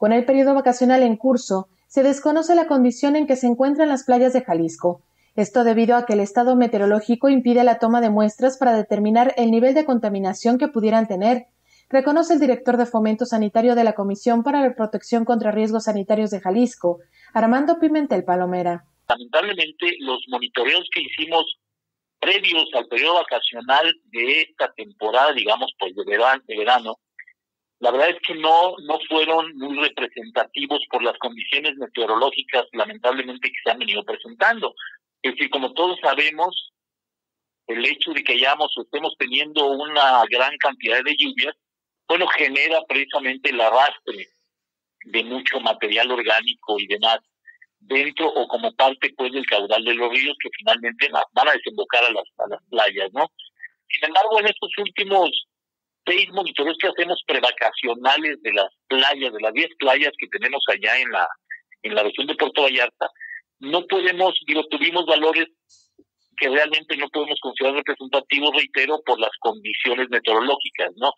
Con el periodo vacacional en curso, se desconoce la condición en que se encuentran las playas de Jalisco. Esto debido a que el estado meteorológico impide la toma de muestras para determinar el nivel de contaminación que pudieran tener, reconoce el director de Fomento Sanitario de la Comisión para la Protección contra Riesgos Sanitarios de Jalisco, Armando Pimentel Palomera. Lamentablemente, los monitoreos que hicimos previos al periodo vacacional de esta temporada, digamos, pues de verano, la verdad es que no, no fueron muy representativos por las condiciones meteorológicas, lamentablemente, que se han venido presentando. Es decir, como todos sabemos, el hecho de que hayamos o estemos teniendo una gran cantidad de lluvias, bueno, genera precisamente el arrastre de mucho material orgánico y demás dentro o como parte pues del caudal de los ríos que finalmente van a desembocar a las, a las playas, ¿no? Sin embargo, en estos últimos seis monitores que hacemos prevacacionales de las playas, de las diez playas que tenemos allá en la, en la región de Puerto Vallarta, no podemos, digo, tuvimos valores que realmente no podemos considerar representativos, reitero, por las condiciones meteorológicas, ¿no?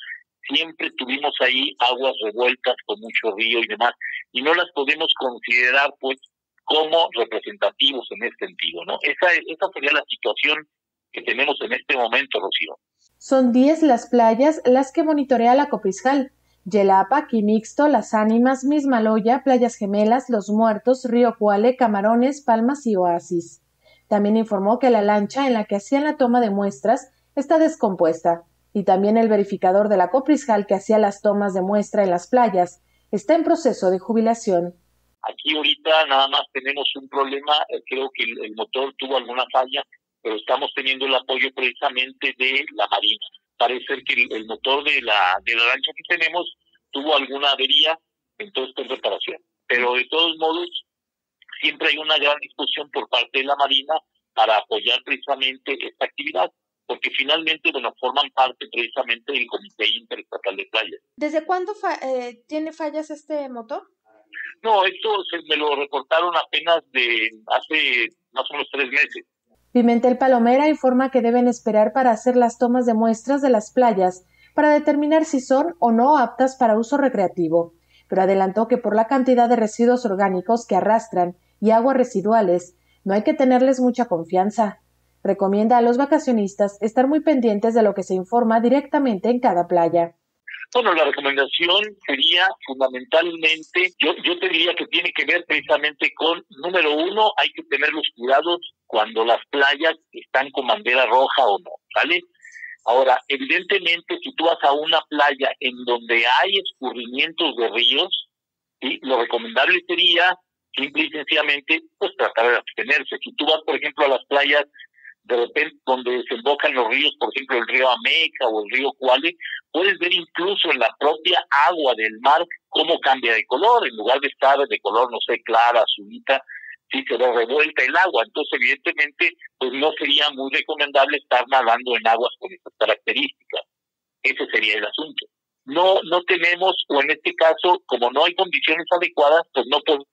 Siempre tuvimos ahí aguas revueltas con mucho río y demás, y no las podemos considerar, pues, como representativos en ese sentido, ¿no? Esa, esa sería la situación que tenemos en este momento, Rocío. Son 10 las playas las que monitorea la Coprisjal. Yelapa, Quimixto, Las Ánimas, Mismaloya, Playas Gemelas, Los Muertos, Río Cuale, Camarones, Palmas y Oasis. También informó que la lancha en la que hacían la toma de muestras está descompuesta y también el verificador de la Coprisjal que hacía las tomas de muestra en las playas está en proceso de jubilación. Aquí ahorita nada más tenemos un problema, eh, creo que el motor tuvo alguna falla pero estamos teniendo el apoyo precisamente de la Marina. Parece que el, motor de la, de la lancha que tenemos tuvo alguna avería, entonces está en reparación. Pero de todos modos, siempre hay una gran discusión por parte de la Marina para apoyar precisamente esta actividad, porque finalmente, bueno, forman parte precisamente del Comité Interestatal de Playas. ¿Desde cuándo eh, tiene fallas este motor? No, esto se me lo reportaron apenas de hace más o menos tres meses. Pimentel Palomera informa que deben esperar para hacer las tomas de muestras de las playas para determinar si son o no aptas para uso recreativo, pero adelantó que por la cantidad de residuos orgánicos que arrastran y aguas residuales, no hay que tenerles mucha confianza. Recomienda a los vacacionistas estar muy pendientes de lo que se informa directamente en cada playa. Bueno, la recomendación sería fundamentalmente, yo, yo te diría que tiene que ver precisamente con, número uno, hay que tener los cuidados cuando las playas están con bandera roja o no, ¿vale? Ahora, evidentemente, si tú vas a una playa en donde hay escurrimientos de ríos, lo recomendable sería simple y sencillamente pues tratar de abstenerse. Si tú vas, por ejemplo, a las playas de repente donde desembocan los ríos, por ejemplo, el río Ameca o el río Cuale, puedes ver incluso en la propia agua del mar cómo cambia de color, en lugar de estar de color, no sé, clara, azulita, sí se ve revuelta el agua. Entonces, evidentemente, pues no sería muy recomendable estar nadando en aguas con estas características. Ese sería el asunto no no tenemos o en este caso como no hay condiciones adecuadas pues no podemos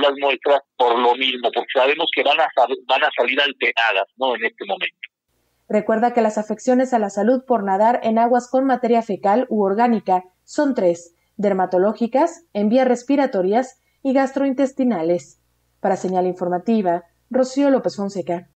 las muestras por lo mismo porque sabemos que van a van a salir alteradas no en este momento. Recuerda que las afecciones a la salud por nadar en aguas con materia fecal u orgánica son tres dermatológicas en vías respiratorias y gastrointestinales. Para señal informativa Rocío López Fonseca